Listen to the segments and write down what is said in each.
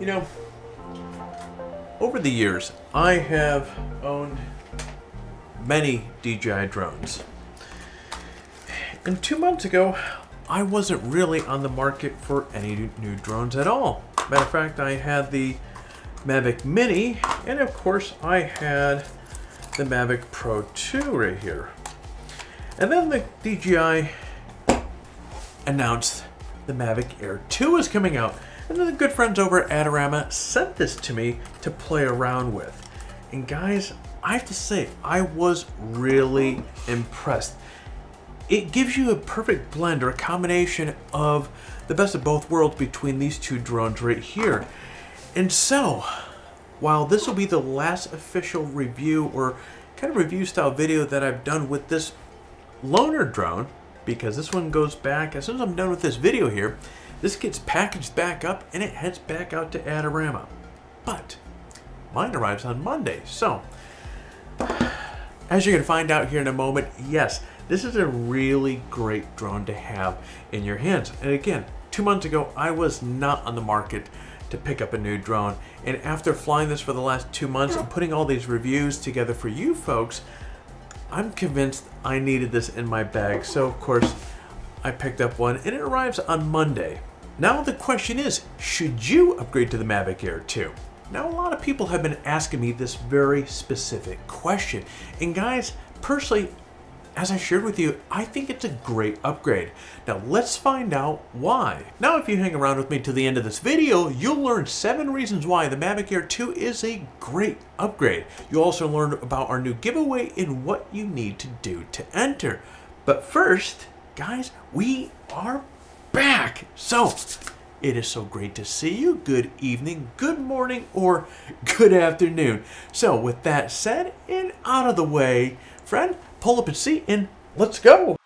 You know, over the years, I have owned many DJI drones. And two months ago, I wasn't really on the market for any new drones at all. Matter of fact, I had the Mavic Mini, and of course, I had the Mavic Pro 2 right here. And then the DJI announced the Mavic Air 2 is coming out. And then the good friends over at Adorama sent this to me to play around with. And guys, I have to say, I was really impressed. It gives you a perfect blend or a combination of the best of both worlds between these two drones right here. And so, while this will be the last official review or kind of review style video that I've done with this loaner drone, because this one goes back, as soon as I'm done with this video here, this gets packaged back up and it heads back out to Adorama. But mine arrives on Monday. So, as you're going to find out here in a moment, yes, this is a really great drone to have in your hands. And again, two months ago, I was not on the market to pick up a new drone. And after flying this for the last two months and putting all these reviews together for you folks, I'm convinced I needed this in my bag. So of course, I picked up one and it arrives on Monday. Now the question is, should you upgrade to the Mavic Air 2? Now a lot of people have been asking me this very specific question. And guys, personally, as I shared with you, I think it's a great upgrade. Now let's find out why. Now if you hang around with me to the end of this video, you'll learn 7 reasons why the Mavic Air 2 is a great upgrade. You'll also learn about our new giveaway and what you need to do to enter. But first, guys, we are back. So, it is so great to see you. Good evening, good morning, or good afternoon. So with that said and out of the way, friend, pull up a seat and let's go.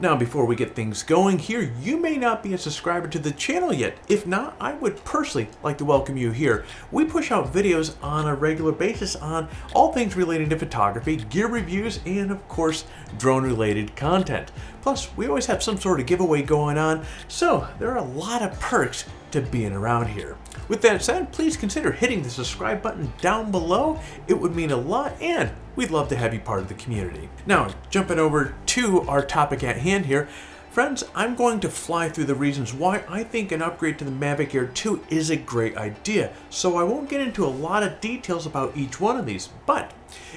Now, before we get things going here, you may not be a subscriber to the channel yet. If not, I would personally like to welcome you here. We push out videos on a regular basis on all things relating to photography, gear reviews, and of course, drone related content. Plus, we always have some sort of giveaway going on, so there are a lot of perks to being around here. With that said, please consider hitting the subscribe button down below. It would mean a lot and we'd love to have you part of the community. Now, jumping over to our topic at hand here, Friends, I'm going to fly through the reasons why I think an upgrade to the Mavic Air 2 is a great idea, so I won't get into a lot of details about each one of these, but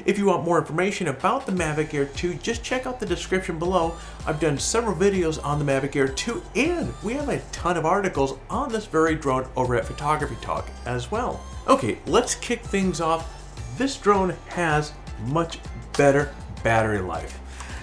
if you want more information about the Mavic Air 2, just check out the description below. I've done several videos on the Mavic Air 2, and we have a ton of articles on this very drone over at Photography Talk as well. Okay, let's kick things off. This drone has much better battery life.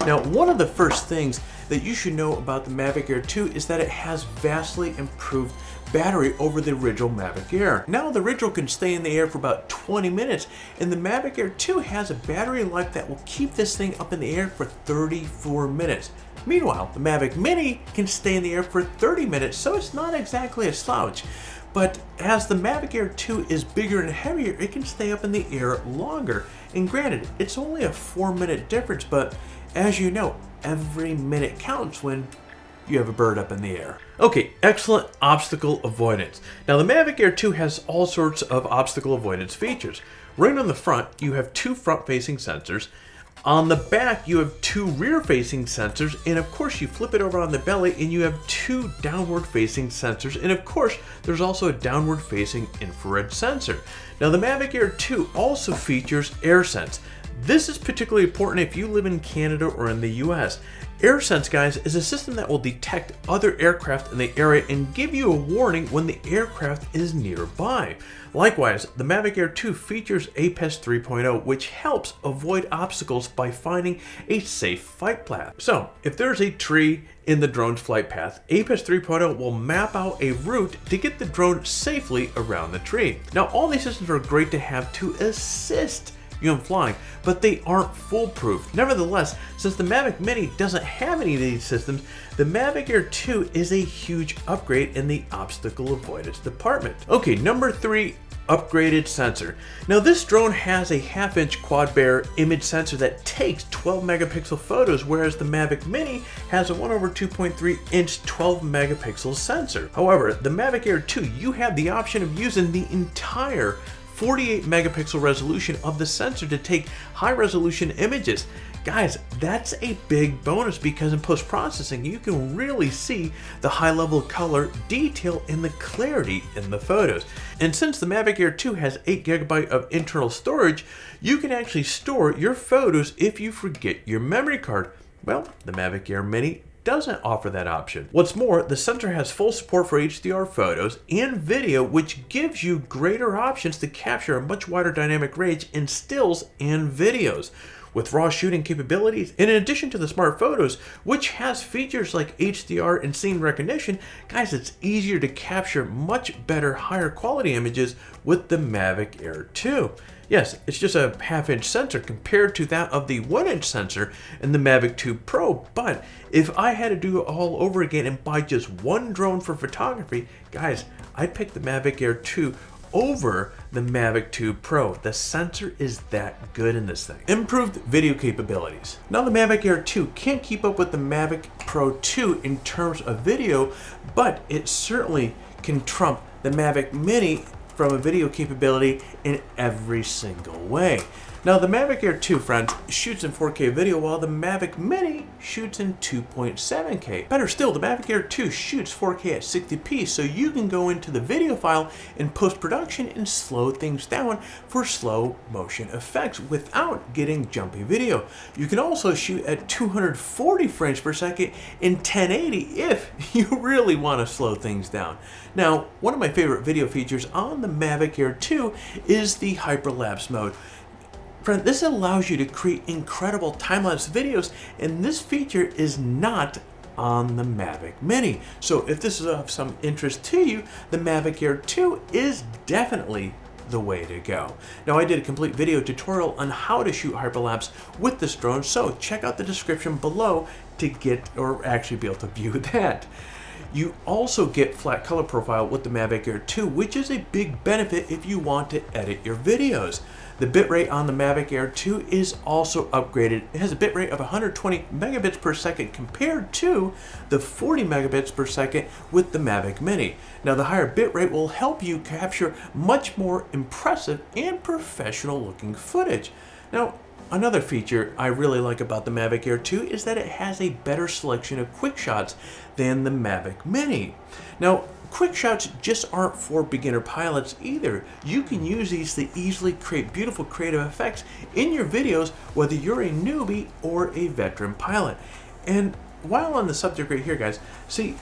Now, one of the first things that you should know about the Mavic Air 2 is that it has vastly improved battery over the original Mavic Air. Now the original can stay in the air for about 20 minutes and the Mavic Air 2 has a battery life that will keep this thing up in the air for 34 minutes. Meanwhile, the Mavic Mini can stay in the air for 30 minutes, so it's not exactly a slouch. But as the Mavic Air 2 is bigger and heavier, it can stay up in the air longer. And granted, it's only a 4 minute difference, but as you know, every minute counts when you have a bird up in the air. Okay, excellent obstacle avoidance. Now the Mavic Air 2 has all sorts of obstacle avoidance features. Right on the front, you have two front-facing sensors. On the back, you have two rear-facing sensors, and of course you flip it over on the belly and you have two downward-facing sensors, and of course there's also a downward-facing infrared sensor. Now the Mavic Air 2 also features AirSense. This is particularly important if you live in Canada or in the US. AirSense, guys, is a system that will detect other aircraft in the area and give you a warning when the aircraft is nearby. Likewise, the Mavic Air 2 features APAS 3.0, which helps avoid obstacles by finding a safe flight path. So, if there's a tree in the drone's flight path, APAS 3.0 will map out a route to get the drone safely around the tree. Now, all these systems are great to have to assist you know, flying, but they aren't foolproof. Nevertheless, since the Mavic Mini doesn't have any of these systems, the Mavic Air 2 is a huge upgrade in the obstacle avoidance department. Okay, number three, upgraded sensor. Now this drone has a half inch quad Bayer image sensor that takes 12 megapixel photos whereas the Mavic Mini has a 1 over 2.3 inch 12 megapixel sensor. However, the Mavic Air 2 you have the option of using the entire 48 megapixel resolution of the sensor to take high resolution images. Guys, that's a big bonus because in post-processing, you can really see the high level color, detail, and the clarity in the photos. And since the Mavic Air 2 has 8 gigabyte of internal storage, you can actually store your photos if you forget your memory card. Well, the Mavic Air Mini doesn't offer that option. What's more, the sensor has full support for HDR photos and video, which gives you greater options to capture a much wider dynamic range in stills and videos with raw shooting capabilities. And in addition to the smart photos, which has features like HDR and scene recognition, guys, it's easier to capture much better, higher quality images with the Mavic Air 2. Yes, it's just a half inch sensor compared to that of the one inch sensor in the Mavic 2 Pro. But if I had to do it all over again and buy just one drone for photography, guys, I'd pick the Mavic Air 2 over the Mavic 2 Pro. The sensor is that good in this thing. Improved video capabilities. Now the Mavic Air 2 can't keep up with the Mavic Pro 2 in terms of video, but it certainly can trump the Mavic Mini from a video capability in every single way. Now the Mavic Air 2, friends, shoots in 4K video while the Mavic Mini shoots in 2.7K. Better still, the Mavic Air 2 shoots 4K at 60p, so you can go into the video file in post-production and slow things down for slow motion effects without getting jumpy video. You can also shoot at 240 frames per second in 1080 if you really want to slow things down. Now, one of my favorite video features on the Mavic Air 2 is the hyperlapse mode. Friend, this allows you to create incredible time-lapse videos, and this feature is not on the Mavic Mini. So if this is of some interest to you, the Mavic Air 2 is definitely the way to go. Now I did a complete video tutorial on how to shoot hyperlapse with this drone, so check out the description below to get or actually be able to view that. You also get flat color profile with the Mavic Air 2, which is a big benefit if you want to edit your videos. The bitrate on the Mavic Air 2 is also upgraded. It has a bitrate of 120 megabits per second compared to the 40 megabits per second with the Mavic Mini. Now the higher bitrate will help you capture much more impressive and professional looking footage. Now Another feature I really like about the Mavic Air 2 is that it has a better selection of quick shots than the Mavic Mini. Now, quick shots just aren't for beginner pilots either. You can use these to easily create beautiful creative effects in your videos whether you're a newbie or a veteran pilot. And while on the subject right here, guys, see,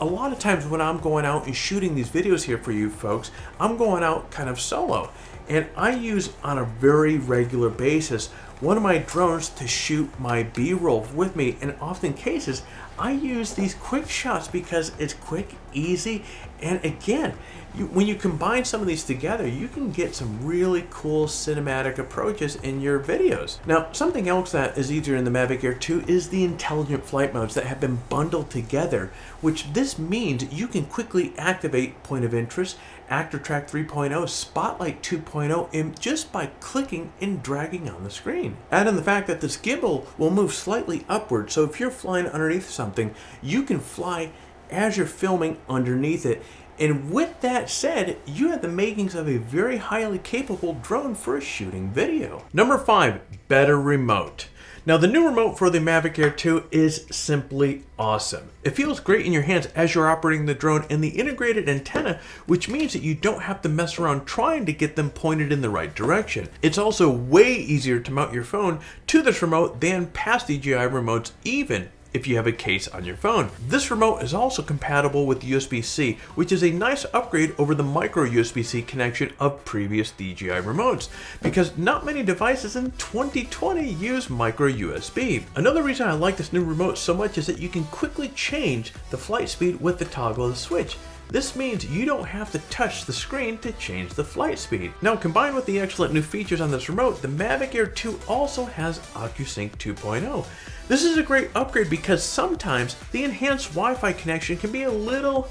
a lot of times when I'm going out and shooting these videos here for you folks, I'm going out kind of solo. And I use on a very regular basis one of my drones to shoot my B-roll with me. And often cases, I use these quick shots because it's quick, easy, and again, you, when you combine some of these together, you can get some really cool cinematic approaches in your videos. Now, something else that is easier in the Mavic Air 2 is the intelligent flight modes that have been bundled together, which this means you can quickly activate point of interest, ActiveTrack 3.0, Spotlight 2.0, just by clicking and dragging on the screen. Add in the fact that this gimbal will move slightly upward, so if you're flying underneath something, you can fly as you're filming underneath it and with that said, you have the makings of a very highly capable drone for shooting video. Number five, better remote. Now the new remote for the Mavic Air 2 is simply awesome. It feels great in your hands as you're operating the drone and the integrated antenna, which means that you don't have to mess around trying to get them pointed in the right direction. It's also way easier to mount your phone to this remote than past DJI remotes even if you have a case on your phone. This remote is also compatible with USB-C, which is a nice upgrade over the micro USB-C connection of previous DJI remotes, because not many devices in 2020 use micro USB. Another reason I like this new remote so much is that you can quickly change the flight speed with the toggle of the switch. This means you don't have to touch the screen to change the flight speed. Now combined with the excellent new features on this remote, the Mavic Air 2 also has OcuSync 2.0. This is a great upgrade because sometimes the enhanced Wi-Fi connection can be a little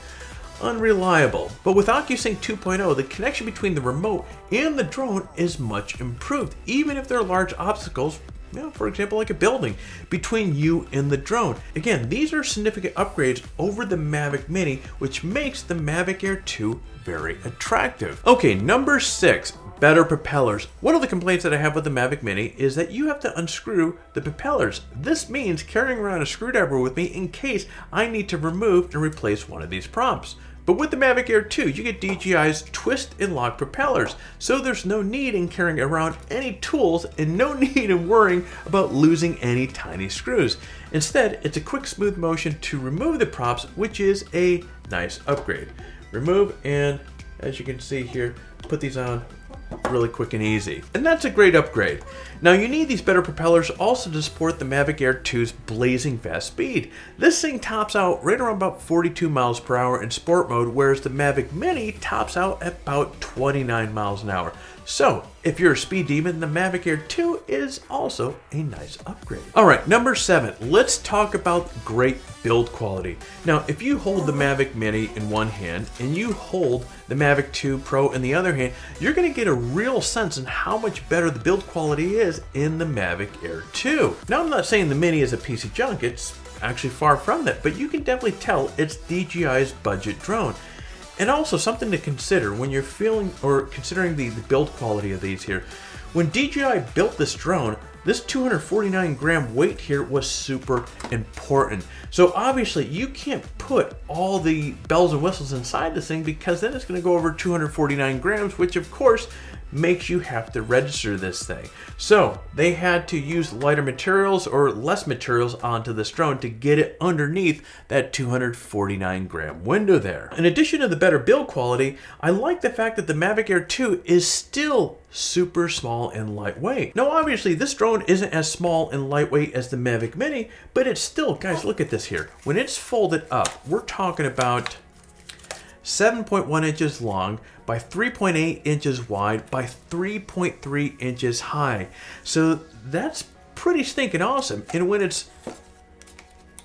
unreliable. But with OcuSync 2.0, the connection between the remote and the drone is much improved, even if there are large obstacles you know, for example, like a building between you and the drone. Again, these are significant upgrades over the Mavic Mini, which makes the Mavic Air 2 very attractive. Okay, number six, better propellers. One of the complaints that I have with the Mavic Mini is that you have to unscrew the propellers. This means carrying around a screwdriver with me in case I need to remove and replace one of these props. But with the Mavic Air 2, you get DJI's twist and lock propellers, so there's no need in carrying around any tools and no need in worrying about losing any tiny screws. Instead, it's a quick smooth motion to remove the props, which is a nice upgrade. Remove and, as you can see here, put these on really quick and easy. And that's a great upgrade. Now you need these better propellers also to support the Mavic Air 2's blazing fast speed. This thing tops out right around about 42 miles per hour in sport mode, whereas the Mavic Mini tops out at about 29 miles an hour. So, if you're a speed demon, the Mavic Air 2 is also a nice upgrade. All right, number seven, let's talk about great build quality. Now, if you hold the Mavic Mini in one hand and you hold the Mavic 2 Pro in the other hand, you're gonna get a real sense in how much better the build quality is in the Mavic Air 2. Now, I'm not saying the Mini is a piece of junk, it's actually far from that, but you can definitely tell it's DJI's budget drone. And also something to consider when you're feeling or considering the, the build quality of these here. When DJI built this drone, this 249 gram weight here was super important. So obviously you can't put all the bells and whistles inside this thing because then it's gonna go over 249 grams, which of course makes you have to register this thing. So they had to use lighter materials or less materials onto this drone to get it underneath that 249 gram window there. In addition to the better build quality, I like the fact that the Mavic Air 2 is still super small and lightweight. Now obviously this drone isn't as small and lightweight as the Mavic Mini, but it's still, guys look at this here. When it's folded up, we're talking about 7.1 inches long by 3.8 inches wide by 3.3 inches high. So that's pretty stinking awesome. And when it's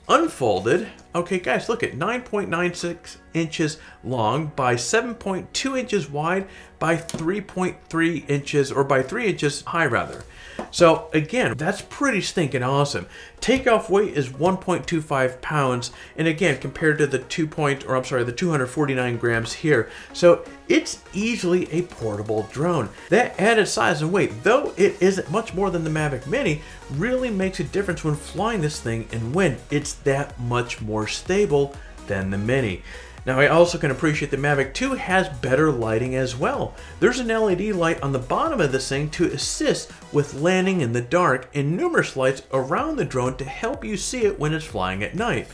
unfolded, okay guys, look at 9.96 inches long by 7.2 inches wide by 3.3 inches or by 3 inches high rather. So again, that's pretty stinking awesome. Takeoff weight is 1.25 pounds, and again, compared to the 2 point, or I'm sorry, the 249 grams here. So it's easily a portable drone. That added size and weight, though it isn't much more than the Mavic Mini, really makes a difference when flying this thing and when it's that much more stable than the Mini. Now I also can appreciate the Mavic 2 has better lighting as well. There's an LED light on the bottom of this thing to assist with landing in the dark and numerous lights around the drone to help you see it when it's flying at night.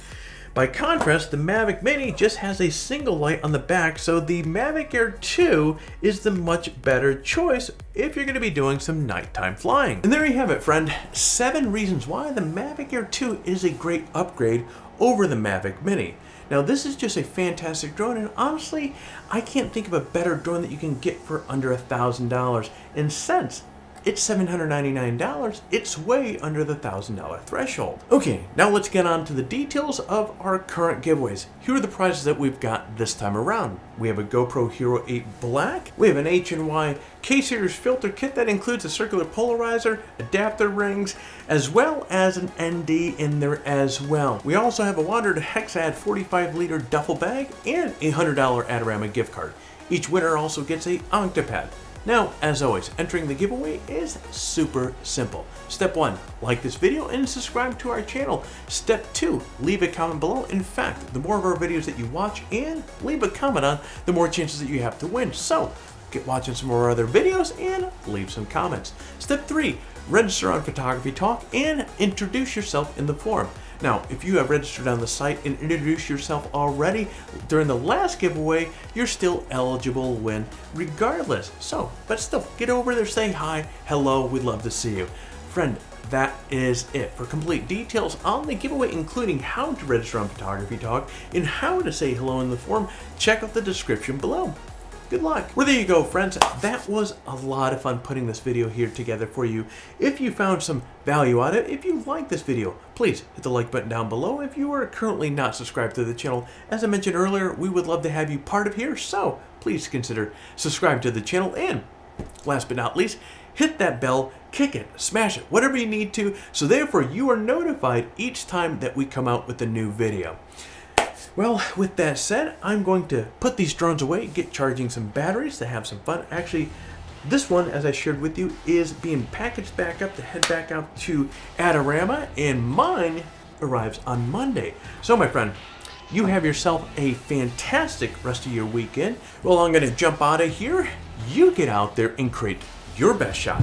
By contrast, the Mavic Mini just has a single light on the back, so the Mavic Air 2 is the much better choice if you're going to be doing some nighttime flying. And there you have it, friend. Seven reasons why the Mavic Air 2 is a great upgrade over the Mavic Mini. Now this is just a fantastic drone and honestly, I can't think of a better drone that you can get for under a thousand dollars. And since it's $799. It's way under the $1,000 threshold. Okay, now let's get on to the details of our current giveaways. Here are the prizes that we've got this time around. We have a GoPro Hero 8 Black. We have an H&Y K-Series filter kit that includes a circular polarizer, adapter rings, as well as an ND in there as well. We also have a Wander Hexad 45 liter duffel bag and a $100 Adorama gift card. Each winner also gets a Octopad. Now, as always, entering the giveaway is super simple. Step one, like this video and subscribe to our channel. Step two, leave a comment below. In fact, the more of our videos that you watch and leave a comment on, the more chances that you have to win. So, get watching some more of our other videos and leave some comments. Step three, register on Photography Talk and introduce yourself in the forum. Now, if you have registered on the site and introduced yourself already during the last giveaway, you're still eligible to win regardless. So, but still, get over there, say hi, hello, we'd love to see you. Friend, that is it. For complete details on the giveaway, including how to register on Photography Talk and how to say hello in the forum, check out the description below. Good luck. Well, there you go, friends. That was a lot of fun putting this video here together for you. If you found some value out of it, if you like this video, please hit the like button down below. If you are currently not subscribed to the channel, as I mentioned earlier, we would love to have you part of here, so please consider subscribing to the channel and last but not least, hit that bell, kick it, smash it, whatever you need to, so therefore you are notified each time that we come out with a new video. Well, with that said, I'm going to put these drones away, get charging some batteries to have some fun. Actually, this one, as I shared with you, is being packaged back up to head back out to Adorama, and mine arrives on Monday. So, my friend, you have yourself a fantastic rest of your weekend. Well, I'm going to jump out of here. You get out there and create your best shot.